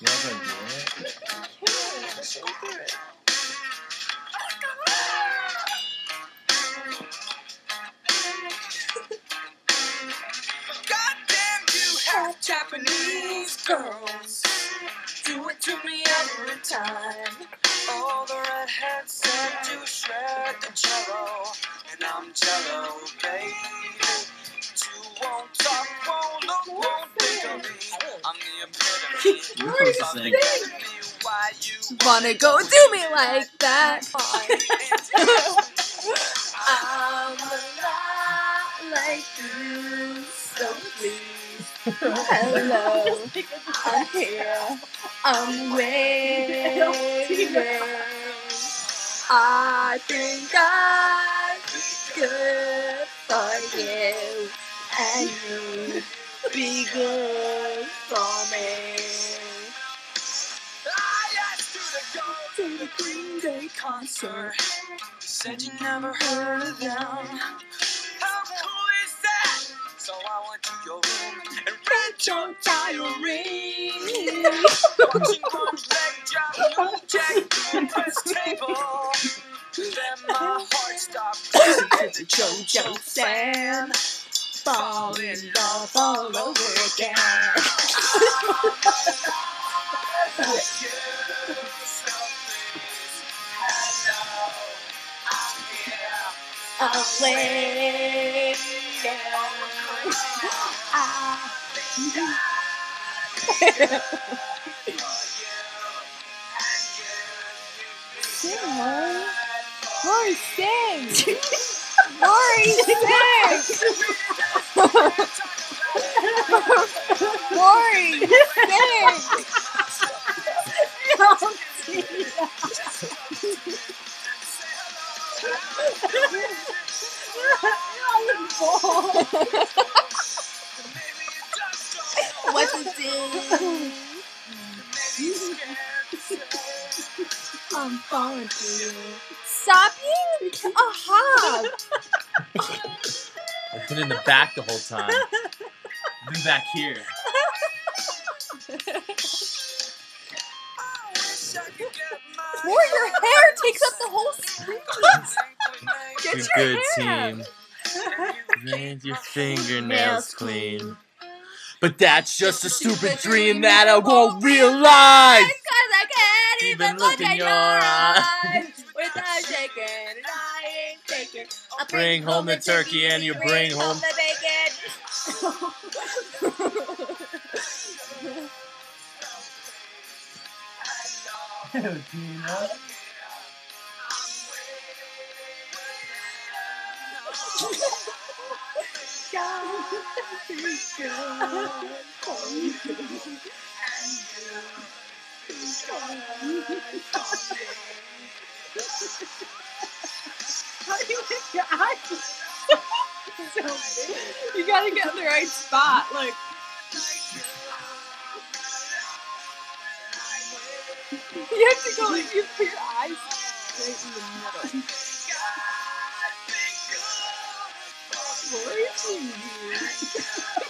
Do it? Let's go through it. Goddamn, you have Japanese girls. Do it to me every time. All the redheads said to shred the cello, and I'm jello, You're supposed to sing. Tell me why you Wanna go do me like that? I'm I'm like you, so please. Hello, I'm here. I'm waiting. I think I'm good for you, and you be good for me. Concert. Said you never heard of them. How cool is that? So I went to your room and read your diary. Watching Combs leg drop, no jack a press table. Then my heart stopped beating the JoJo fan. Fall in love all over again. I Sing, Lori. Lori, sing. Lori, sing. Lori, sing. What to do? I'm falling for you. Stop being a hog. I've been in the back the whole time. I've been back here. Lori, your hair takes up the whole screen. Get You're your good team. Get your fingernails clean. But that's just a stupid dream that I won't realize. Cause I can't Even even look look in at your your eyes. eyes without shaking. And I ain't taking. I'll Bring home the turkey and you bring home- the bacon. How oh, do you make your eyes? You gotta get in the right spot. Like, you have to go like you put your eyes right in the middle. Lori's so weird.